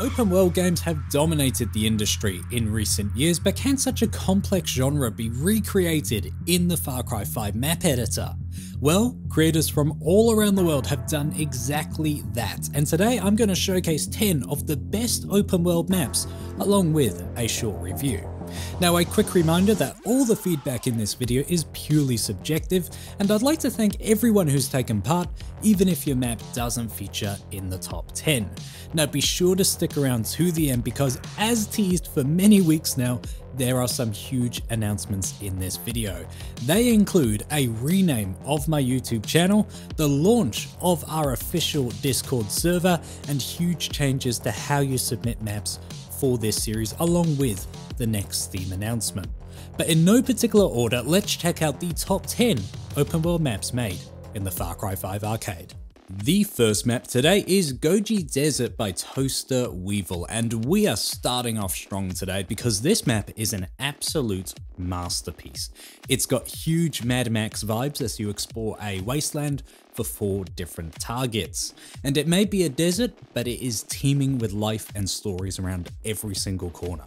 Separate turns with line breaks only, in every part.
Open world games have dominated the industry in recent years, but can such a complex genre be recreated in the Far Cry 5 map editor? Well, creators from all around the world have done exactly that, and today I'm going to showcase 10 of the best open world maps, along with a short review. Now a quick reminder that all the feedback in this video is purely subjective, and I'd like to thank everyone who's taken part, even if your map doesn't feature in the top 10. Now be sure to stick around to the end because as teased for many weeks now, there are some huge announcements in this video. They include a rename of my YouTube channel, the launch of our official Discord server, and huge changes to how you submit maps for this series along with the next theme announcement. But in no particular order, let's check out the top 10 open world maps made in the Far Cry 5 arcade. The first map today is Goji Desert by Toaster Weevil, and we are starting off strong today because this map is an absolute masterpiece. It's got huge Mad Max vibes as you explore a wasteland for four different targets. And it may be a desert, but it is teeming with life and stories around every single corner.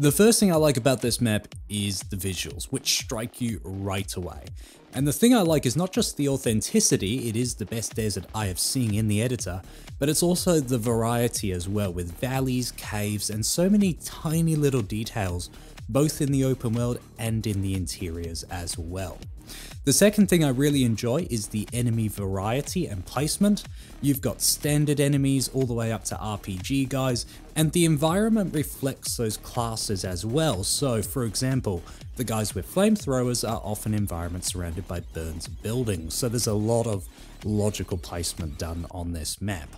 The first thing I like about this map is the visuals, which strike you right away. And the thing I like is not just the authenticity, it is the best desert I have seen in the editor, but it's also the variety as well, with valleys, caves, and so many tiny little details, both in the open world and in the interiors as well. The second thing I really enjoy is the enemy variety and placement. You've got standard enemies all the way up to RPG guys, and the environment reflects those classes as well. So for example, the guys with flamethrowers are often environments surrounded by burnt buildings, so there's a lot of logical placement done on this map.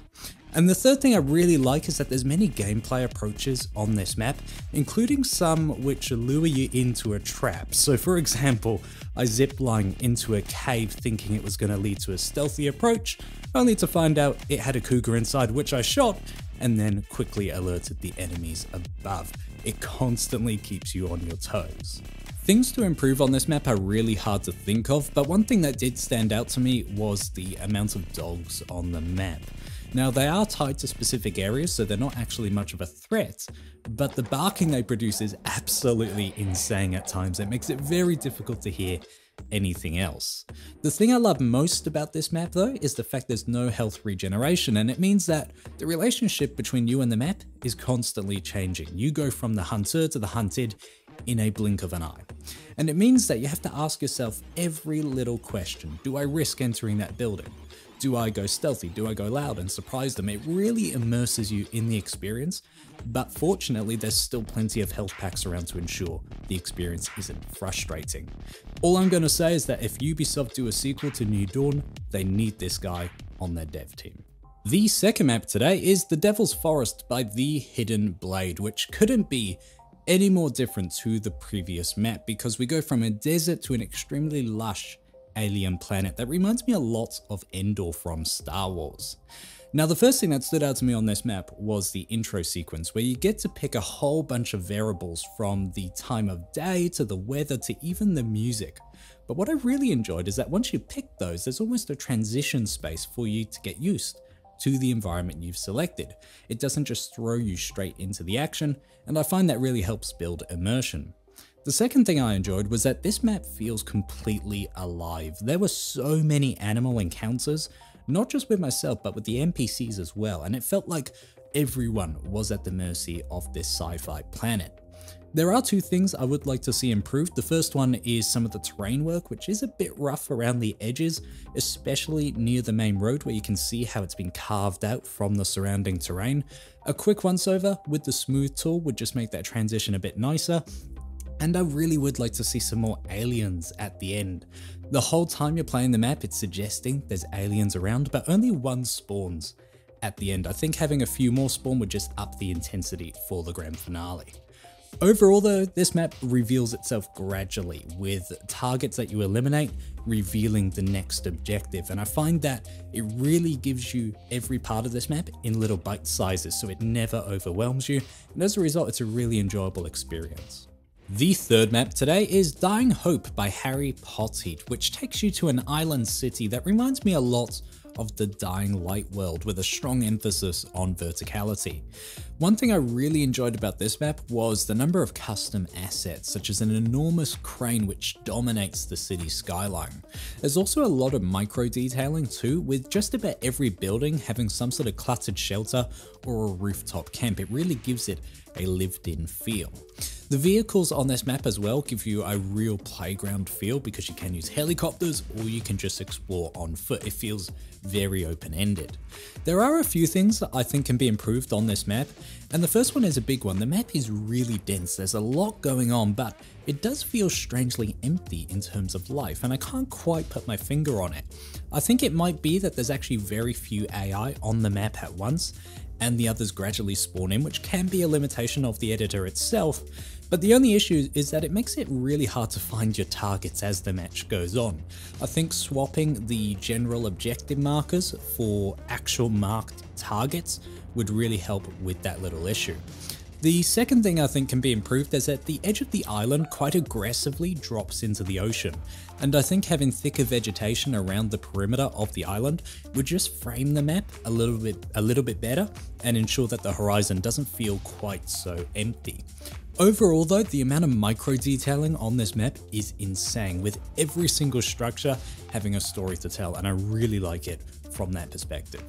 And the third thing I really like is that there's many gameplay approaches on this map, including some which lure you into a trap. So for example, I ziplined into a cave thinking it was going to lead to a stealthy approach, only to find out it had a cougar inside which I shot, and then quickly alerted the enemies above. It constantly keeps you on your toes. Things to improve on this map are really hard to think of, but one thing that did stand out to me was the amount of dogs on the map. Now they are tied to specific areas so they're not actually much of a threat, but the barking they produce is absolutely insane at times. It makes it very difficult to hear anything else. The thing I love most about this map though is the fact there's no health regeneration and it means that the relationship between you and the map is constantly changing. You go from the hunter to the hunted in a blink of an eye. And it means that you have to ask yourself every little question. Do I risk entering that building? Do I go stealthy? Do I go loud and surprise them? It really immerses you in the experience, but fortunately there's still plenty of health packs around to ensure the experience isn't frustrating. All I'm going to say is that if Ubisoft do a sequel to New Dawn, they need this guy on their dev team. The second map today is The Devil's Forest by The Hidden Blade, which couldn't be any more different to the previous map because we go from a desert to an extremely lush alien planet that reminds me a lot of Endor from Star Wars. Now the first thing that stood out to me on this map was the intro sequence where you get to pick a whole bunch of variables from the time of day to the weather to even the music. But what I really enjoyed is that once you pick those, there's almost a transition space for you to get used to the environment you've selected. It doesn't just throw you straight into the action, and I find that really helps build immersion. The second thing I enjoyed was that this map feels completely alive. There were so many animal encounters, not just with myself, but with the NPCs as well, and it felt like everyone was at the mercy of this sci-fi planet. There are two things I would like to see improved. The first one is some of the terrain work, which is a bit rough around the edges, especially near the main road where you can see how it's been carved out from the surrounding terrain. A quick once over with the smooth tool would just make that transition a bit nicer, and I really would like to see some more aliens at the end. The whole time you're playing the map, it's suggesting there's aliens around, but only one spawns at the end. I think having a few more spawn would just up the intensity for the grand finale. Overall though, this map reveals itself gradually, with targets that you eliminate revealing the next objective, and I find that it really gives you every part of this map in little bite sizes so it never overwhelms you, and as a result it's a really enjoyable experience. The third map today is Dying Hope by Harry Poteet, which takes you to an island city that reminds me a lot of the Dying Light world with a strong emphasis on verticality. One thing I really enjoyed about this map was the number of custom assets, such as an enormous crane which dominates the city skyline. There's also a lot of micro detailing too, with just about every building having some sort of cluttered shelter or a rooftop camp. It really gives it a lived in feel. The vehicles on this map as well give you a real playground feel because you can use helicopters or you can just explore on foot. It feels very open-ended. There are a few things that I think can be improved on this map, and the first one is a big one. The map is really dense, there's a lot going on, but it does feel strangely empty in terms of life, and I can't quite put my finger on it. I think it might be that there's actually very few AI on the map at once, and the others gradually spawn in, which can be a limitation of the editor itself, but the only issue is that it makes it really hard to find your targets as the match goes on. I think swapping the general objective markers for actual marked targets would really help with that little issue. The second thing I think can be improved is that the edge of the island quite aggressively drops into the ocean, and I think having thicker vegetation around the perimeter of the island would just frame the map a little bit a little bit better and ensure that the horizon doesn't feel quite so empty. Overall though, the amount of micro detailing on this map is insane, with every single structure having a story to tell, and I really like it from that perspective.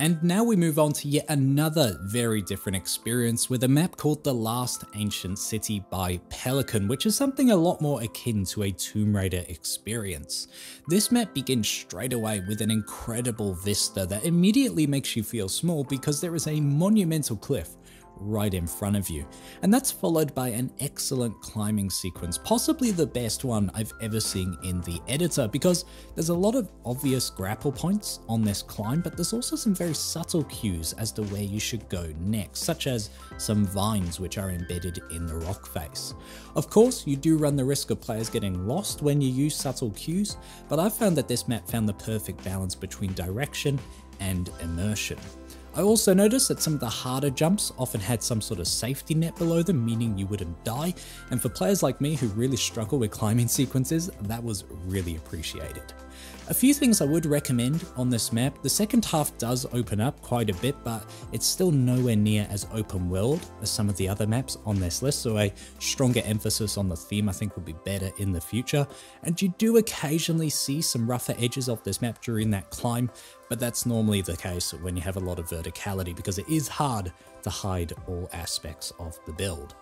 And now we move on to yet another very different experience with a map called The Last Ancient City by Pelican, which is something a lot more akin to a Tomb Raider experience. This map begins straight away with an incredible vista that immediately makes you feel small because there is a monumental cliff right in front of you. And that's followed by an excellent climbing sequence, possibly the best one I've ever seen in the editor because there's a lot of obvious grapple points on this climb, but there's also some very subtle cues as to where you should go next, such as some vines which are embedded in the rock face. Of course, you do run the risk of players getting lost when you use subtle cues, but I've found that this map found the perfect balance between direction and immersion. I also noticed that some of the harder jumps often had some sort of safety net below them, meaning you wouldn't die, and for players like me who really struggle with climbing sequences, that was really appreciated. A few things I would recommend on this map, the second half does open up quite a bit, but it's still nowhere near as open world as some of the other maps on this list, so a stronger emphasis on the theme I think would be better in the future. And you do occasionally see some rougher edges of this map during that climb, but that's normally the case when you have a lot of verticality because it is hard to hide all aspects of the build.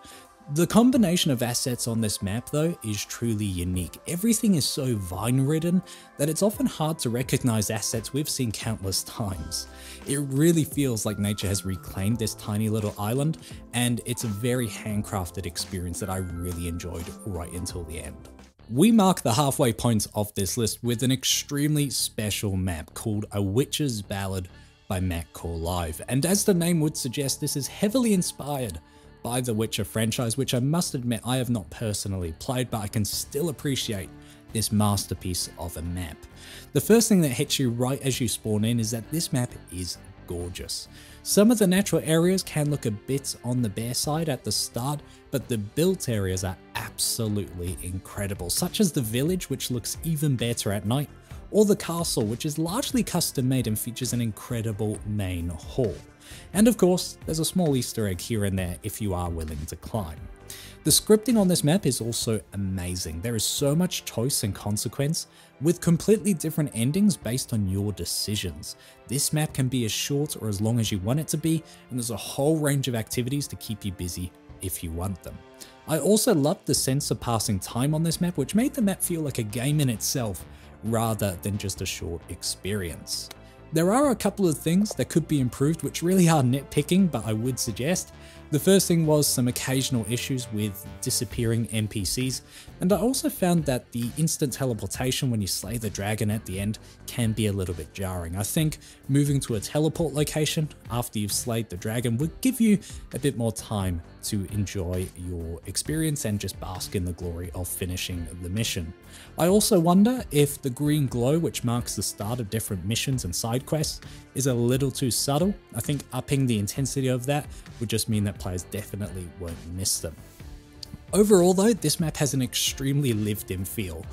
The combination of assets on this map though is truly unique. Everything is so vine ridden that it's often hard to recognize assets we've seen countless times. It really feels like nature has reclaimed this tiny little island and it's a very handcrafted experience that I really enjoyed right until the end. We mark the halfway point of this list with an extremely special map called A Witch's Ballad by Matt Core Live, and as the name would suggest, this is heavily inspired by the Witcher franchise, which I must admit I have not personally played, but I can still appreciate this masterpiece of a map. The first thing that hits you right as you spawn in is that this map is gorgeous. Some of the natural areas can look a bit on the bare side at the start, but the built areas are absolutely incredible, such as the village which looks even better at night, or the castle which is largely custom made and features an incredible main hall. And of course, there's a small easter egg here and there if you are willing to climb. The scripting on this map is also amazing. There is so much choice and consequence, with completely different endings based on your decisions. This map can be as short or as long as you want it to be, and there's a whole range of activities to keep you busy if you want them. I also loved the sense of passing time on this map, which made the map feel like a game in itself, rather than just a short experience. There are a couple of things that could be improved which really are nitpicking but I would suggest. The first thing was some occasional issues with disappearing NPCs, and I also found that the instant teleportation when you slay the dragon at the end can be a little bit jarring. I think moving to a teleport location after you've slayed the dragon would give you a bit more time to enjoy your experience and just bask in the glory of finishing the mission. I also wonder if the green glow, which marks the start of different missions and side quests, is a little too subtle. I think upping the intensity of that would just mean that players definitely won't miss them. Overall though, this map has an extremely lived in feel.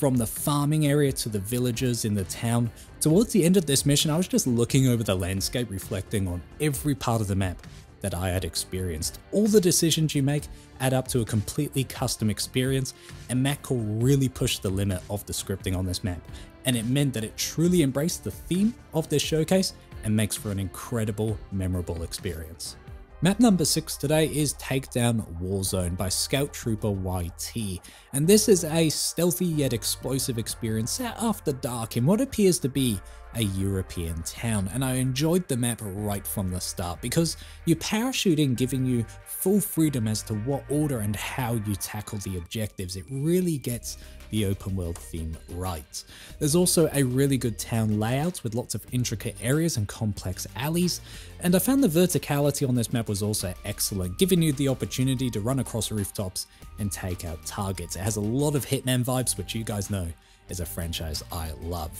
from the farming area to the villages in the town. Towards the end of this mission, I was just looking over the landscape, reflecting on every part of the map that I had experienced. All the decisions you make add up to a completely custom experience, and Core really pushed the limit of the scripting on this map, and it meant that it truly embraced the theme of this showcase and makes for an incredible, memorable experience. Map number 6 today is Takedown Warzone by Scout Trooper YT, and this is a stealthy yet explosive experience set after dark in what appears to be a European town, and I enjoyed the map right from the start because you parachute in giving you full freedom as to what order and how you tackle the objectives. It really gets the open world theme right. There's also a really good town layout with lots of intricate areas and complex alleys, and I found the verticality on this map was also excellent, giving you the opportunity to run across rooftops and take out targets. It has a lot of Hitman vibes, which you guys know is a franchise I love.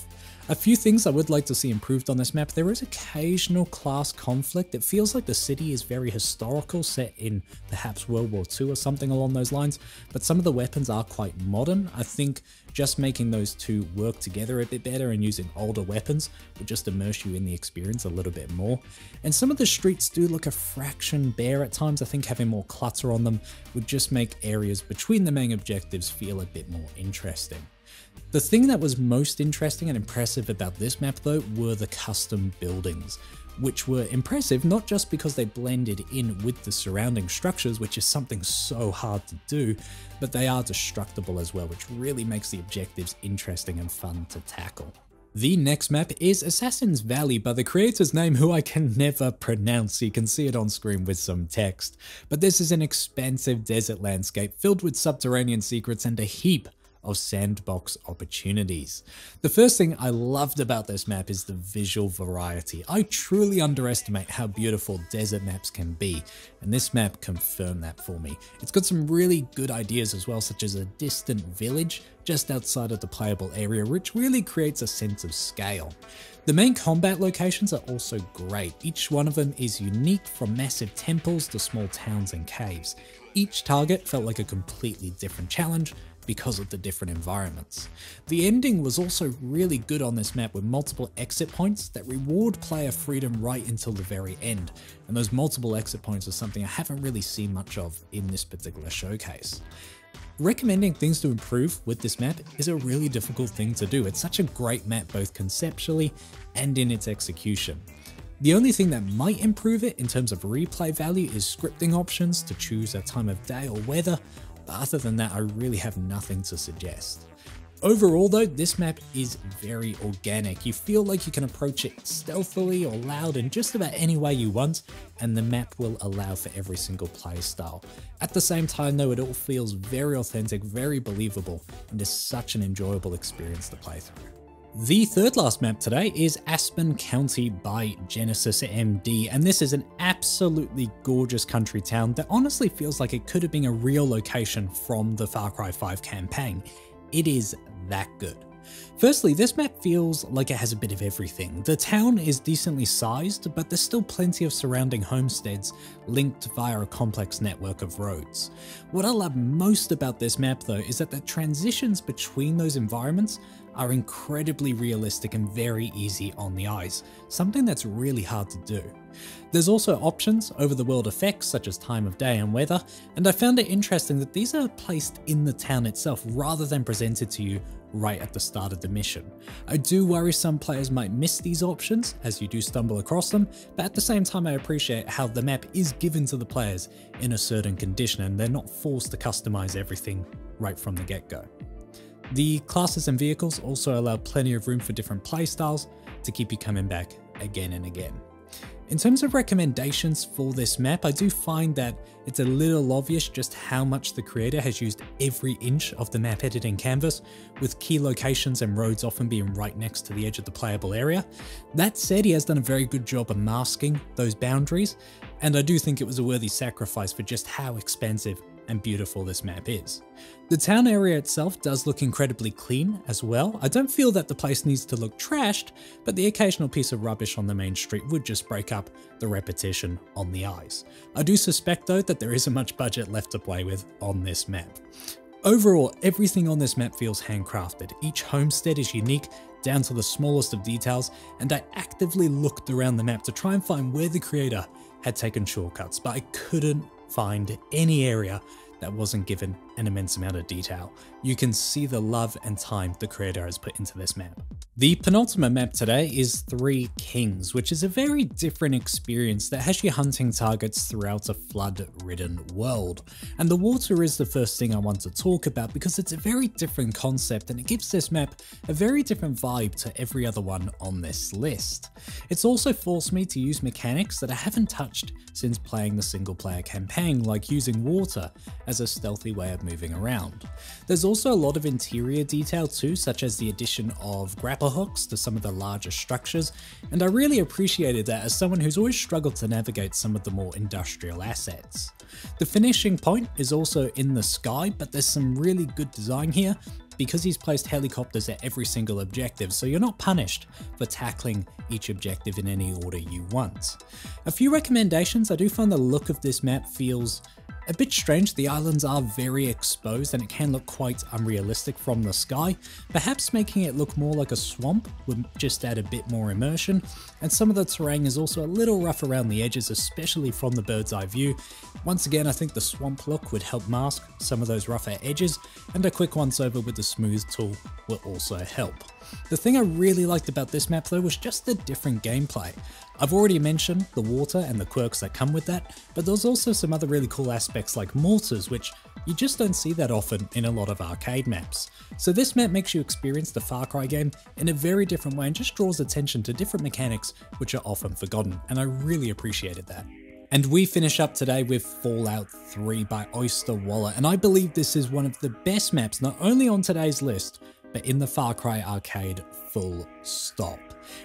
A few things I would like to see improved on this map. There is occasional class conflict. It feels like the city is very historical, set in perhaps World War II or something along those lines, but some of the weapons are quite modern. I think just making those two work together a bit better and using older weapons would just immerse you in the experience a little bit more. And some of the streets do look a fraction bare at times. I think having more clutter on them would just make areas between the main objectives feel a bit more interesting. The thing that was most interesting and impressive about this map though were the custom buildings, which were impressive not just because they blended in with the surrounding structures, which is something so hard to do, but they are destructible as well, which really makes the objectives interesting and fun to tackle. The next map is Assassin's Valley by the creator's name who I can never pronounce, you can see it on screen with some text. But this is an expansive desert landscape filled with subterranean secrets and a heap of sandbox opportunities. The first thing I loved about this map is the visual variety. I truly underestimate how beautiful desert maps can be, and this map confirmed that for me. It's got some really good ideas as well, such as a distant village just outside of the playable area, which really creates a sense of scale. The main combat locations are also great. Each one of them is unique from massive temples to small towns and caves. Each target felt like a completely different challenge, because of the different environments. The ending was also really good on this map with multiple exit points that reward player freedom right until the very end, and those multiple exit points are something I haven't really seen much of in this particular showcase. Recommending things to improve with this map is a really difficult thing to do. It's such a great map both conceptually and in its execution. The only thing that might improve it in terms of replay value is scripting options to choose a time of day or weather, other than that, I really have nothing to suggest. Overall though, this map is very organic. You feel like you can approach it stealthily or loud in just about any way you want, and the map will allow for every single playstyle. At the same time though, it all feels very authentic, very believable, and is such an enjoyable experience to play through. The third last map today is Aspen County by Genesis MD, and this is an absolutely gorgeous country town that honestly feels like it could have been a real location from the Far Cry 5 campaign. It is that good. Firstly, this map feels like it has a bit of everything. The town is decently sized, but there's still plenty of surrounding homesteads linked via a complex network of roads. What I love most about this map though is that the transitions between those environments are incredibly realistic and very easy on the eyes, something that's really hard to do. There's also options over the world effects such as time of day and weather, and I found it interesting that these are placed in the town itself rather than presented to you right at the start of the mission. I do worry some players might miss these options as you do stumble across them, but at the same time I appreciate how the map is given to the players in a certain condition and they're not forced to customize everything right from the get-go. The classes and vehicles also allow plenty of room for different playstyles to keep you coming back again and again. In terms of recommendations for this map, I do find that it's a little obvious just how much the creator has used every inch of the map editing canvas, with key locations and roads often being right next to the edge of the playable area. That said, he has done a very good job of masking those boundaries, and I do think it was a worthy sacrifice for just how expansive and beautiful this map is. The town area itself does look incredibly clean as well. I don't feel that the place needs to look trashed, but the occasional piece of rubbish on the main street would just break up the repetition on the eyes. I do suspect though that there isn't much budget left to play with on this map. Overall, everything on this map feels handcrafted. Each homestead is unique, down to the smallest of details, and I actively looked around the map to try and find where the creator had taken shortcuts, but I couldn't find any area that wasn't given an immense amount of detail. You can see the love and time the creator has put into this map. The penultimate map today is Three Kings, which is a very different experience that has you hunting targets throughout a flood-ridden world. And the water is the first thing I want to talk about because it's a very different concept and it gives this map a very different vibe to every other one on this list. It's also forced me to use mechanics that I haven't touched since playing the single player campaign, like using water as a stealthy way of moving around. There's also a lot of interior detail too, such as the addition of grapple hooks to some of the larger structures, and I really appreciated that as someone who's always struggled to navigate some of the more industrial assets. The finishing point is also in the sky, but there's some really good design here, because he's placed helicopters at every single objective, so you're not punished for tackling each objective in any order you want. A few recommendations, I do find the look of this map feels a bit strange, the islands are very exposed and it can look quite unrealistic from the sky. Perhaps making it look more like a swamp would just add a bit more immersion, and some of the terrain is also a little rough around the edges, especially from the bird's eye view. Once again, I think the swamp look would help mask some of those rougher edges, and a quick once over with the smooth tool will also help. The thing I really liked about this map though was just the different gameplay. I've already mentioned the water and the quirks that come with that, but there's also some other really cool aspects like mortars, which you just don't see that often in a lot of arcade maps. So this map makes you experience the Far Cry game in a very different way and just draws attention to different mechanics which are often forgotten, and I really appreciated that. And we finish up today with Fallout 3 by Oyster Wallet, and I believe this is one of the best maps not only on today's list, but in the Far Cry arcade full stop.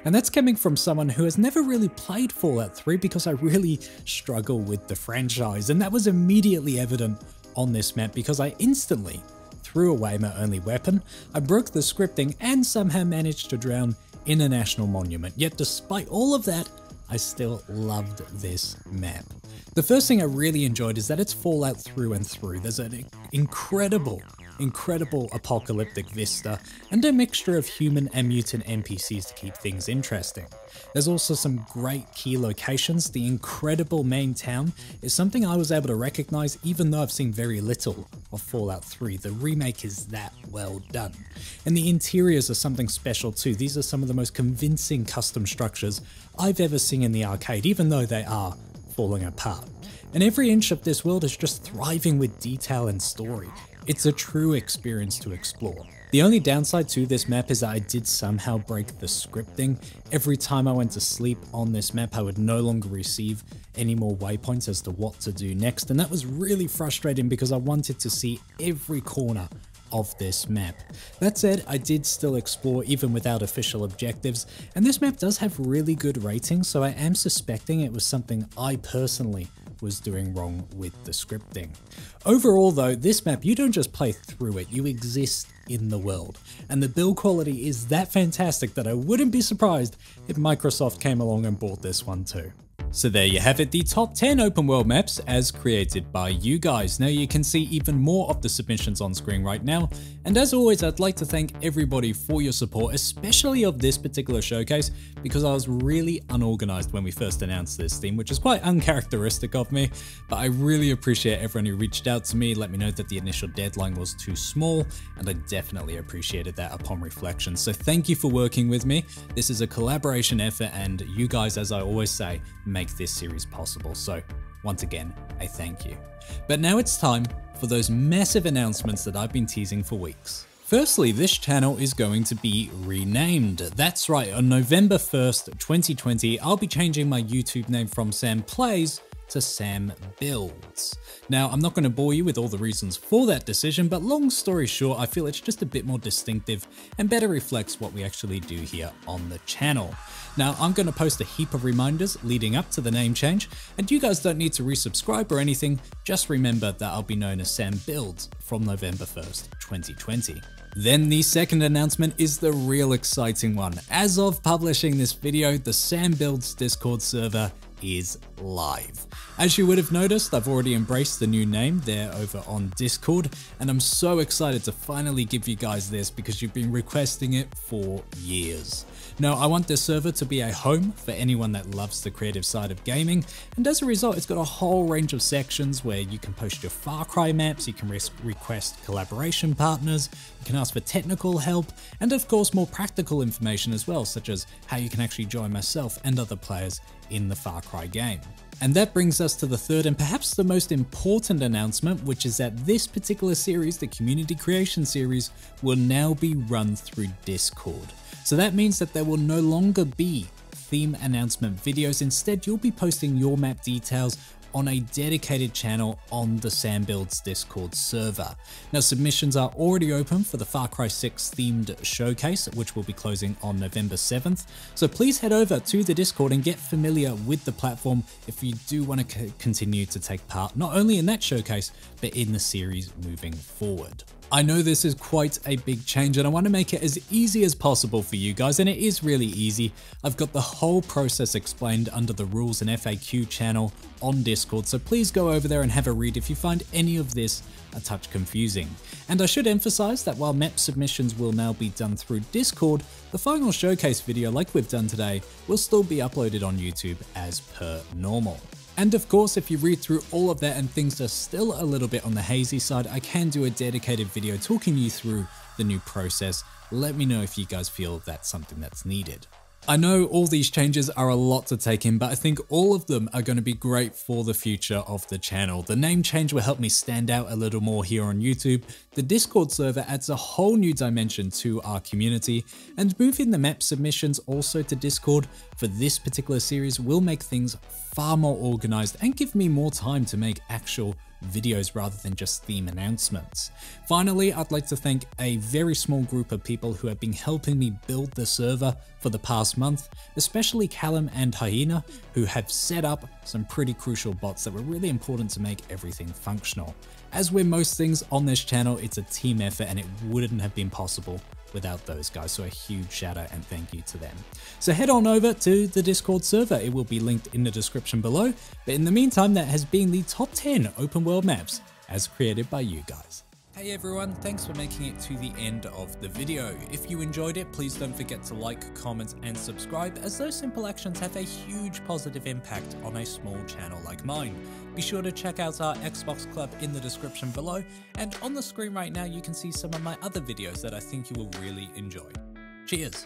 And that's coming from someone who has never really played Fallout 3 because I really struggle with the franchise, and that was immediately evident on this map because I instantly threw away my only weapon, I broke the scripting and somehow managed to drown in a national monument. Yet despite all of that, I still loved this map. The first thing I really enjoyed is that it's Fallout through and through. There's an incredible incredible apocalyptic vista, and a mixture of human and mutant NPCs to keep things interesting. There's also some great key locations. The incredible main town is something I was able to recognize even though I've seen very little of Fallout 3. The remake is that well done. And the interiors are something special too. These are some of the most convincing custom structures I've ever seen in the arcade, even though they are falling apart. And every inch of this world is just thriving with detail and story. It's a true experience to explore. The only downside to this map is that I did somehow break the scripting. Every time I went to sleep on this map, I would no longer receive any more waypoints as to what to do next, and that was really frustrating because I wanted to see every corner of this map. That said, I did still explore even without official objectives, and this map does have really good ratings, so I am suspecting it was something I personally was doing wrong with the scripting. Overall though, this map, you don't just play through it, you exist in the world. And the build quality is that fantastic that I wouldn't be surprised if Microsoft came along and bought this one too. So there you have it, the top 10 open world maps as created by you guys. Now you can see even more of the submissions on screen right now. And as always, I'd like to thank everybody for your support, especially of this particular showcase, because I was really unorganized when we first announced this theme, which is quite uncharacteristic of me. But I really appreciate everyone who reached out to me, let me know that the initial deadline was too small, and I definitely appreciated that upon reflection. So thank you for working with me. This is a collaboration effort, and you guys, as I always say, make this series possible, so once again, I thank you. But now it's time for those massive announcements that I've been teasing for weeks. Firstly, this channel is going to be renamed. That's right, on November 1st, 2020, I'll be changing my YouTube name from Sam Plays to Sam Builds. Now, I'm not going to bore you with all the reasons for that decision, but long story short, I feel it's just a bit more distinctive and better reflects what we actually do here on the channel. Now, I'm going to post a heap of reminders leading up to the name change, and you guys don't need to resubscribe or anything, just remember that I'll be known as Sam Builds from November 1st, 2020. Then the second announcement is the real exciting one. As of publishing this video, the Sam Builds Discord server is live. As you would have noticed, I've already embraced the new name there over on Discord, and I'm so excited to finally give you guys this because you've been requesting it for years. Now, I want this server to be a home for anyone that loves the creative side of gaming, and as a result, it's got a whole range of sections where you can post your Far Cry maps, you can request collaboration partners, you can ask for technical help, and of course more practical information as well, such as how you can actually join myself and other players in the Far Cry game. And that brings us to the third and perhaps the most important announcement, which is that this particular series, the Community Creation Series, will now be run through Discord. So that means that there will no longer be theme announcement videos. Instead, you'll be posting your map details on a dedicated channel on the SamBuilds Discord server. Now submissions are already open for the Far Cry 6 themed showcase, which will be closing on November 7th. So please head over to the Discord and get familiar with the platform if you do want to continue to take part, not only in that showcase, but in the series moving forward. I know this is quite a big change and I want to make it as easy as possible for you guys and it is really easy. I've got the whole process explained under the rules and FAQ channel on Discord so please go over there and have a read if you find any of this a touch confusing. And I should emphasize that while map submissions will now be done through Discord, the final showcase video like we've done today will still be uploaded on YouTube as per normal. And of course, if you read through all of that and things are still a little bit on the hazy side, I can do a dedicated video talking you through the new process. Let me know if you guys feel that's something that's needed. I know all these changes are a lot to take in, but I think all of them are going to be great for the future of the channel. The name change will help me stand out a little more here on YouTube. The Discord server adds a whole new dimension to our community, and moving the map submissions also to Discord for this particular series will make things far more organized and give me more time to make actual videos rather than just theme announcements. Finally, I'd like to thank a very small group of people who have been helping me build the server for the past month, especially Callum and Hyena, who have set up some pretty crucial bots that were really important to make everything functional. As with most things on this channel, it's a team effort and it wouldn't have been possible without those guys. So a huge shout out and thank you to them. So head on over to the Discord server. It will be linked in the description below. But in the meantime, that has been the top 10 open world maps as created by you guys. Hey everyone, thanks for making it to the end of the video. If you enjoyed it, please don't forget to like, comment and subscribe as those simple actions have a huge positive impact on a small channel like mine. Be sure to check out our Xbox Club in the description below and on the screen right now you can see some of my other videos that I think you will really enjoy. Cheers!